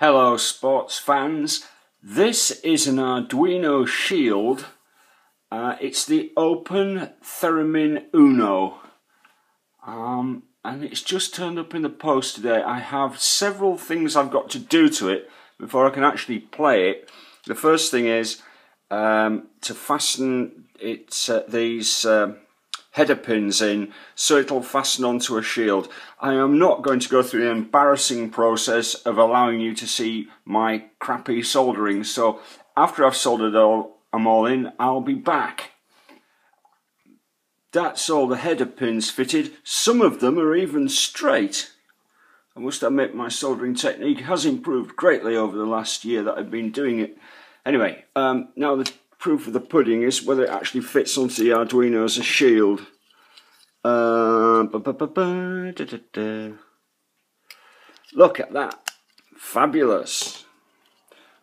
Hello sports fans, this is an Arduino Shield. Uh, it's the Open Theremin Uno. Um, and it's just turned up in the post today. I have several things I've got to do to it before I can actually play it. The first thing is um, to fasten it, uh, these uh, header pins in so it'll fasten onto a shield. I am not going to go through the embarrassing process of allowing you to see my crappy soldering so after I've soldered all, them all in I'll be back. That's all the header pins fitted. Some of them are even straight. I must admit my soldering technique has improved greatly over the last year that I've been doing it. Anyway, um, now the proof of the pudding is whether it actually fits onto the Arduino as a shield. Uh, ba -ba -ba da -da -da. Look at that. Fabulous.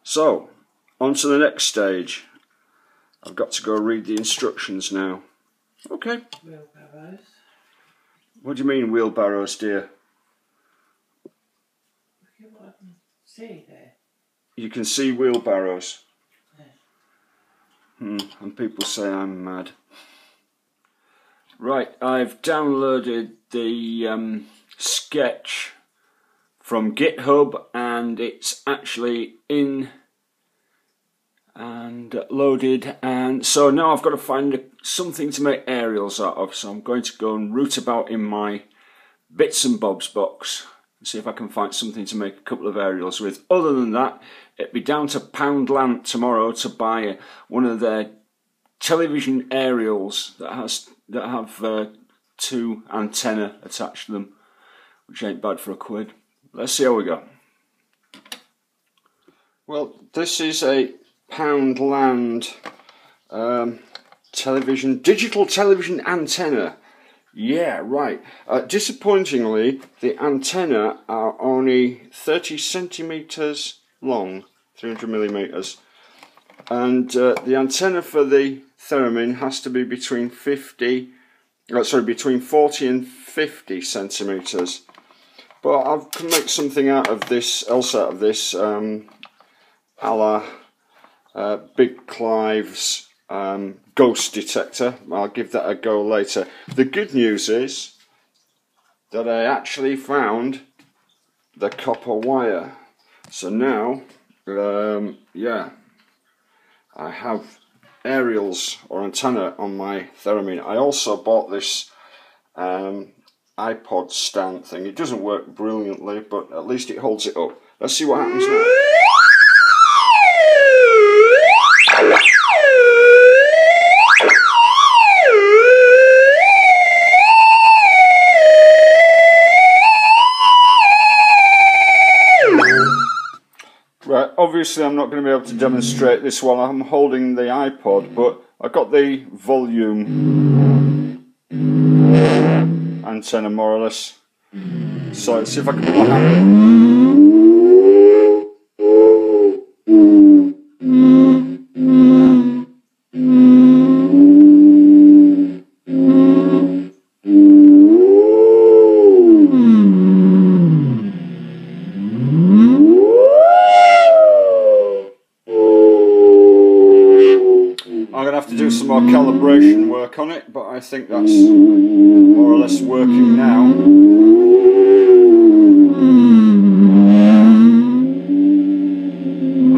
So, on to the next stage. I've got to go read the instructions now. Okay. Wheelbarrows. What do you mean wheelbarrows, dear? Look at what I can see there. You can see wheelbarrows. Hmm, and people say I'm mad. Right, I've downloaded the um, sketch from GitHub and it's actually in and loaded and so now I've got to find something to make aerials out of so I'm going to go and root about in my bits and bobs box see if I can find something to make a couple of aerials with. Other than that, it'd be down to Poundland tomorrow to buy one of their television aerials that has that have uh, two antenna attached to them, which ain't bad for a quid. Let's see how we go. Well, this is a Poundland um, television, digital television antenna. Yeah, right. Uh, disappointingly, the antenna are only 30 centimeters long, 300 millimeters, and uh, the antenna for the Theremin has to be between 50, uh, sorry, between 40 and 50 centimeters. But I can make something out of this, else out of this, um, a la uh, Big Clive's um, ghost detector. I'll give that a go later. The good news is that I actually found the copper wire. So now, um, yeah, I have aerials or antenna on my Theremin. I also bought this um, iPod stand thing. It doesn't work brilliantly, but at least it holds it up. Let's see what happens now. Right, obviously I'm not going to be able to demonstrate this while I'm holding the iPod, but I've got the volume antenna more or less. So let's see if I can put my hand. Have to do some more calibration work on it, but I think that's more or less working now.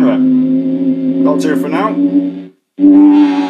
Right, that'll do for now.